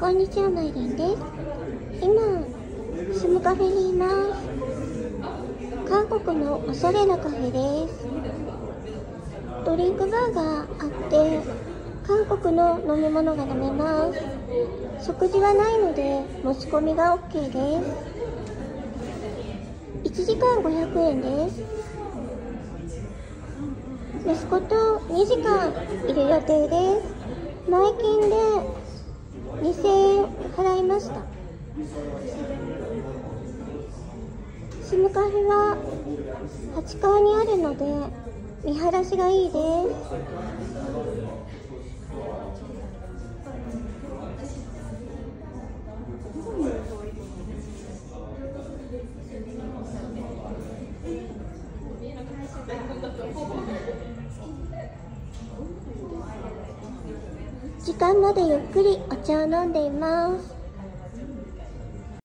こんにちは、マイリンです。今、スムカフェにいます。韓国のおしゃれなカフェです。ドリンクバーがあって、韓国の飲み物が飲めます。食事はないので、持ち込みが OK です。1時間500円です。息子と2時間いる予定です。前金でました。スムカフェは8階にあるので見晴らしがいいです。時間までゆっくりお茶を飲んでいます。